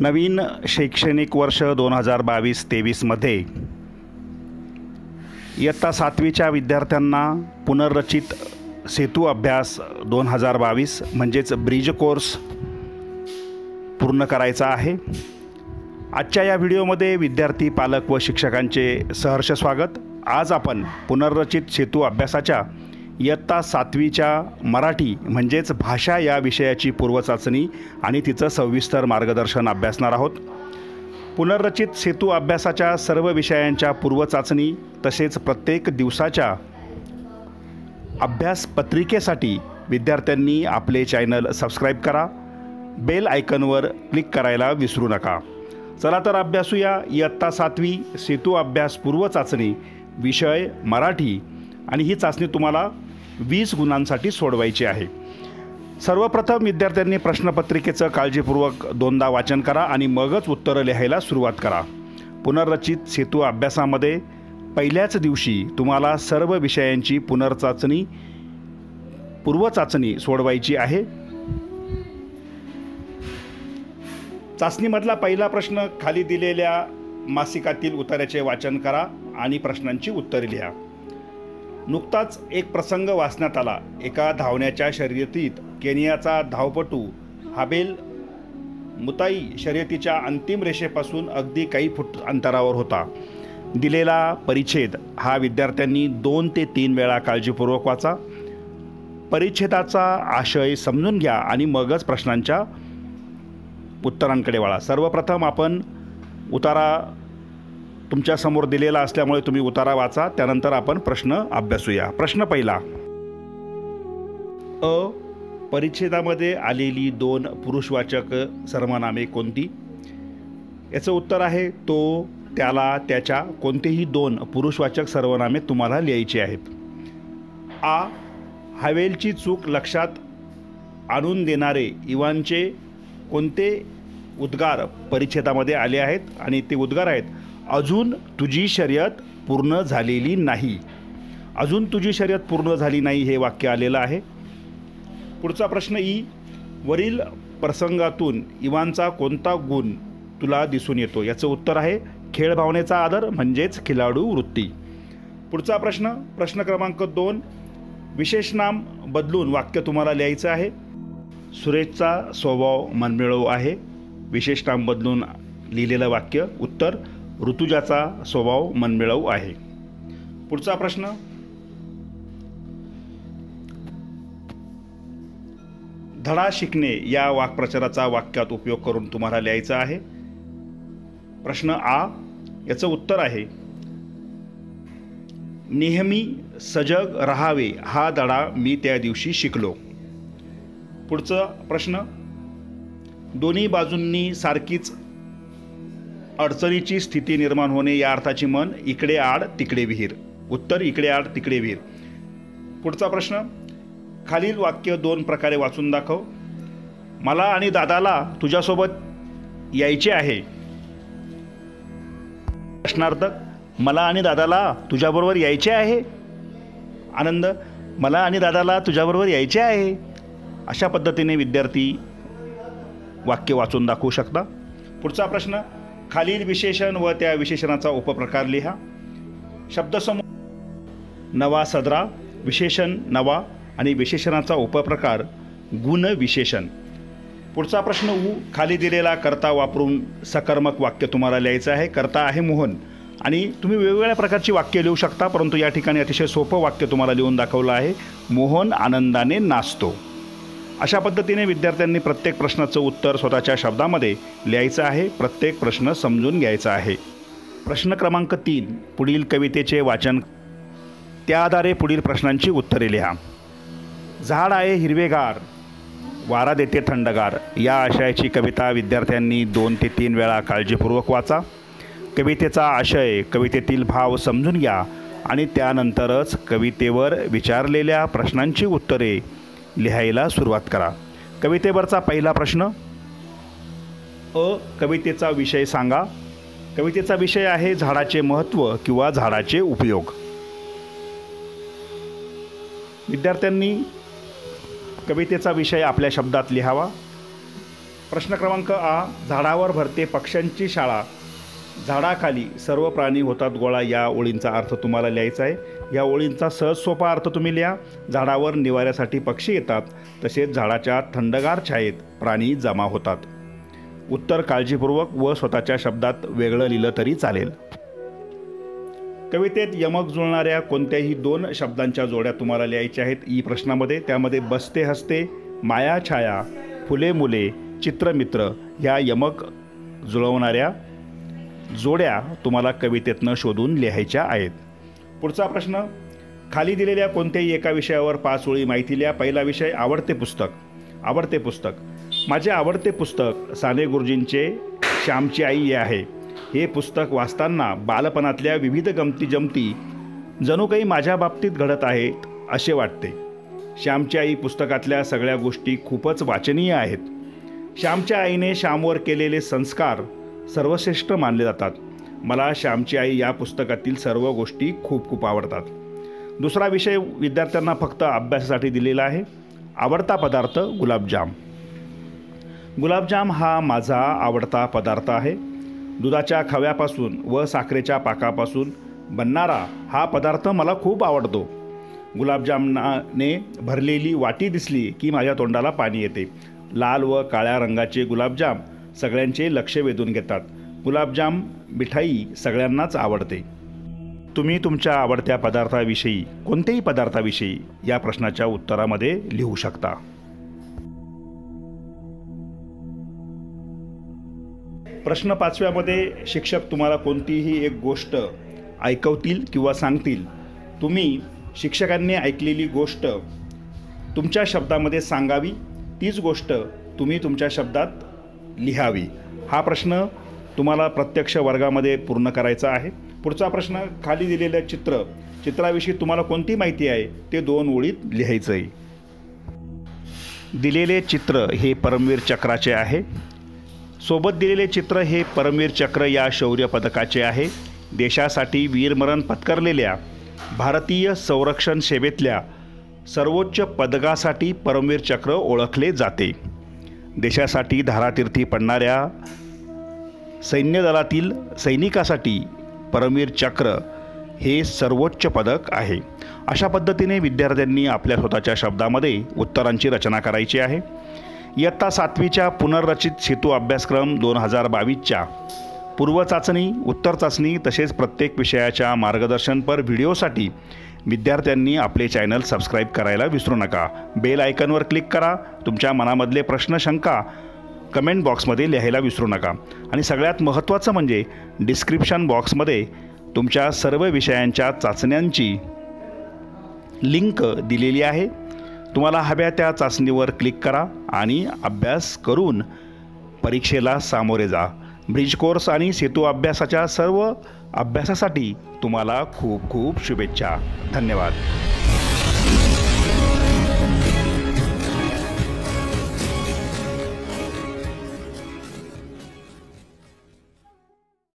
नवीन शैक्षणिक वर्ष दोन हजार बावीस तेवीसमध्ये इयत्ता सातवीच्या विद्यार्थ्यांना पुनर्रचित सेतू अभ्यास दोन हजार बावीस म्हणजेच ब्रिज कोर्स पूर्ण करायचा आहे. आजच्या या व्हिडिओमध्ये विद्यार्थी पालक व शिक्षकांचे सहर्ष स्वागत. आज आपण पुनर्रचित सेतू अभ्यासाच्या इयत्ता सातवीच्या मराठी म्हणजेच भाषा या विषयाची पूर्वचाचणी आणि तिचं सविस्तर मार्गदर्शन अभ्यासणार आहोत. पुनर्रचित सेतू अभ्यासाच्या सर्व विषयांच्या पूर्वचाचणी तसेच प्रत्येक दिवसाच्या अभ्यास पत्रिकेसाठी विद्यार्थ्यांनी आपले चॅनल सबस्क्राईब करा. बेल आयकनवर क्लिक करायला विसरू नका. चला तर अभ्यासूया इयत्ता सातवी सेतू अभ्यास पूर्वचाचणी विषय मराठी आणि ही चाचणी तुम्हाला वीस गुणांसाठी सोडवायची आहे. सर्वप्रथम विद्यार्थ्यांनी प्रश्नपत्रिकेचं काळजीपूर्वक दोनदा वाचन करा आणि मगच उत्तरं लिहायला सुरुवात करा. पुनर्रचित सेतू अभ्यासामध्ये पहिल्याच दिवशी तुम्हाला सर्व विषयांची पुनर्चाचणी पूर्वचाचणी सोडवायची आहे. चाचणीमधला पहिला प्रश्न खाली दिलेल्या मासिकातील उत्तराचे वाचन करा आणि प्रश्नांची उत्तरे लिहा. नुकताच एक प्रसंग वाचण्यात आला. एका धावण्याच्या शर्यतीत केनियाचा धावपटू हाबेल मुताई शर्यतीच्या अंतिम रेषेपासून अगदी काही फूट अंतरावर होता. दिलेला परिच्छेद हा विद्यार्थ्यांनी दोन ते तीन वेळा काळजीपूर्वक वाचा. परिच्छेदाचा आशय समजून घ्या आणि मगच प्रश्नांच्या उत्तरांकडे वळा. सर्वप्रथम आपण उतारा तुमच्यासमोर दिलेला असल्यामुळे तुम्ही उतारा वाचा. त्यानंतर आपण प्रश्न अभ्यासूया. प्रश्न पहिला. अ परिच्छेदामध्ये आलेली दोन पुरुषवाचक सर्वनामे कोणती? याचं उत्तर आहे तो त्याला त्याच्या कोणतेही दोन पुरुषवाचक सर्वनामे तुम्हाला लिहायची आहेत. आ हवेलची चूक लक्षात आणून देणारे इवांचे कोणते उद्गार परिच्छेदामध्ये आले आहेत? आणि ते उद्गार आहेत अजून तुझी शर्यत पूर्ण झालेली नाही. अजून तुझी शर्यत पूर्ण झाली नाही हे वाक्य आलेलं आहे. पुढचा प्रश्न ई वरील प्रसंगातून इवांचा कोणता गुण तुला दिसून येतो? याचं उत्तर आहे खेळ भावनेचा आदर म्हणजेच खिलाडू वृत्ती. पुढचा प्रश्न प्रश्न क्रमांक दोन विशेषनाम बदलून वाक्य तुम्हाला लिहायचं आहे. सुरेशचा स्वभाव मनमिळव आहे. विशेषनाम बदलून लिहिलेलं वाक्य उत्तर ऋतुजाचा स्वभाव मनमिळव आहे. पुढचा प्रश्न. धडा शिकणे या वाक्प्रचाराचा वाक्यात उपयोग करून तुम्हाला लिहायचा आहे. प्रश्न आ. याचं उत्तर आहे. नेहमी सजग राहावे हा धडा मी त्या दिवशी शिकलो. पुढचा प्रश्न. दोन्ही बाजूंनी सारखीच अडचणीची स्थिती निर्माण होणे या अर्थाची मन इकडे आड तिकडे विहीर. उत्तर इकडे आड तिकडे विहीर. पुढचा प्रश्न खालील वाक्य दोन प्रकारे वाचून दाखव. मला आणि दादाला तुझ्यासोबत यायचे आहे. प्रश्नार्थक मला आणि दादाला तुझ्याबरोबर यायचे आहे? आनंद मला आणि दादाला तुझ्याबरोबर यायचे आहे? अशा पद्धतीने विद्यार्थी वाक्य वाचून दाखवू शकता. पुढचा प्रश्न खालील विशेषण व त्या विशेषणाचा उपप्रकार लिहा. शब्दसमूह नवा सदरा विशेषण नवा आणि विशेषणाचा उपप्रकार गुणविशेषण पुढचा प्रश्न उ खाली दिलेला कर्ता वापरून सकर्मक वाक्य तुम्हाला लिहायचं आहे. कर्ता आहे मोहन आणि तुम्ही वेगवेगळ्या प्रकारची वाक्य लिहू शकता परंतु या ठिकाणी अतिशय सोपं वाक्य तुम्हाला लिहून दाखवलं आहे. मोहन आनंदाने नाचतो. अशा पद्धतीने विद्यार्थ्यांनी प्रत्येक प्रश्नाचं उत्तर स्वतःच्या शब्दामध्ये लिहायचं आहे प्रत्येक प्रश्न समजून घ्यायचा आहे. प्रश्न क्रमांक तीन पुढील कवितेचे वाचन. त्या आधारे पुढील प्रश्नांची उत्तरे लिहा. झाड आहे हिरवेगार वारा देते थंडगार. या आशयाची कविता विद्यार्थ्यांनी दोन ते तीन वेळा काळजीपूर्वक वाचा. कवितेचा आशय कवितेतील भाव समजून घ्या आणि त्यानंतरच कवितेवर विचारलेल्या प्रश्नांची उत्तरे लिहायला सुरुवात करा. कवितेवरचा पहिला प्रश्न. अ कवितेचा विषय सांगा. कवितेचा विषय आहे झाडाचे महत्त्व किंवा झाडाचे उपयोग. विद्यार्थ्यांनी कवितेचा विषय आपल्या शब्दात लिहावा. प्रश्न क्रमांक आ झाडावर भरते पक्ष्यांची शाळा. झाडाखाली सर्व प्राणी होतात गोळा. या ओळींचा अर्थ तुम्हाला लिहायचा आहे. या ओळींचा सहज सोपा अर्थ तुम्ही लिहा. झाडावर निवाऱ्यासाठी पक्षी येतात. तसेच झाडाच्या थंडगार छायेत प्राणी जमा होतात. उत्तर काळजीपूर्वक व स्वतःच्या शब्दात वेगळं लिहिलं तरी चालेल. कवितेत यमक जुळणाऱ्या कोणत्याही दोन शब्दांच्या जोड्या तुम्हाला लिहायच्या आहेत. ई प्रश्नामध्ये त्यामध्ये बसते हसते माया छाया फुले मुले चित्रमित्र ह्या यमक जुळवणाऱ्या जोड्या तुम्हाला कवितेतनं शोधून लिहायच्या आहेत. पुढचा प्रश्न खाली दिलेल्या कोणत्याही एका विषयावर पाच ओळी माहिती लिहा. पहिला विषय आवडते पुस्तक. आवडते पुस्तक. माझे आवडते पुस्तक साने गुरुजींचे श्यामची आई हे आहे. हे पुस्तक वाचताना बालपणातल्या विविध गमती जमती जणू काही माझ्या बाबतीत घडत आहेत असे वाटते. श्यामची आई पुस्तकातल्या सगळ्या गोष्टी खूपच वाचनीय आहेत. श्यामच्या आईने श्यामवर केलेले संस्कार सर्वश्रेष्ठ मानले जातात. मला श्यामची आई या पुस्तकातील सर्व गोष्टी खूप खूप आवडतात. दुसरा विषय विद्यार्थ्यांना फक्त अभ्यासासाठी दिलेला आहे. आवडता पदार्थ गुलाबजाम. गुलाबजाम हा माझा आवडता पदार्थ आहे. दुधाच्या खव्यापासून व साखरेच्या पाकापासून बनणारा हा पदार्थ मला खूप आवडतो. गुलाबजामनाने भरलेली वाटी दिसली की माझ्या तोंडाला पाणी येते. लाल व काळ्या रंगाचे गुलाबजाम सगळ्यांचे लक्ष वेधून घेतात. गुलाबजाम मिठाई सगळ्यांनाच आवडते. तुम्ही तुमच्या आवडत्या पदार्थाविषयी कोणत्याही पदार्थाविषयी या प्रश्नाच्या उत्तरामध्ये लिहू शकता. प्रश्न पाचव्यामध्ये शिक्षक तुम्हाला कोणतीही एक गोष्ट ऐकवतील किंवा सांगतील. तुम्ही शिक्षकांनी ऐकलेली गोष्ट तुमच्या शब्दामध्ये सांगावी तीच गोष्ट तुम्ही तुमच्या शब्दात लिहावी. हा प्रश्न तुम्हाला प्रत्यक्ष वर्गामध्ये पूर्ण करायचा आहे. पुढचा प्रश्न खाली दिलेलं चित्र चित्राविषयी तुम्हाला कोणती माहिती आहे? ते दोन ओळीत लिहायचं आहे दिलेले चित्र हे परमवीर चक्राचे आहे. सोबत दिलेले चित्र हे परमवीर चक्र या शौर्य पदकाचे आहे. देशासाठी वीरमरण पत्करलेल्या भारतीय संरक्षण सेवेतल्या सर्वोच्च पदकासाठी परमवीर चक्र ओळखले जाते. देशासाठी धारातीर्थी पडणाऱ्या सैन्य दलातील सैनिकासाठी परमवीर चक्र हे सर्वोच्च पदक आहे. अशा पद्धतीने विद्यार्थ्यांनी आपल्या स्वतःच्या शब्दामध्ये उत्तरांची रचना करायची आहे. इयत्ता सातवीच्या पुनर्रचित सेतू अभ्यासक्रम दोन हजार बावीसच्या पूर्वचाचणी उत्तर चाचणी तसेच प्रत्येक विषयाच्या मार्गदर्शनपर व्हिडिओसाठी विद्यार्थ्यांनी आपले चॅनल सबस्क्राईब करायला विसरू नका. बेल आयकनवर क्लिक करा. तुमच्या मनामधले प्रश्न शंका कमेंट बॉक्समध्ये लिहायला विसरू नका. आणि सगळ्यात महत्त्वाचं म्हणजे डिस्क्रिप्शन बॉक्समध्ये तुमच्या सर्व विषयांच्या चाचण्यांची लिंक दिलेली आहे. तुम्हाला हव्या त्या चाचणीवर क्लिक करा आणि अभ्यास करून परीक्षेला सामोरे जा. ब्रिज कोर्स आणि सेतू अभ्यासाच्या सर्व अभ्यासासाठी तुम्हाला खूप खूप शुभेच्छा. धन्यवाद.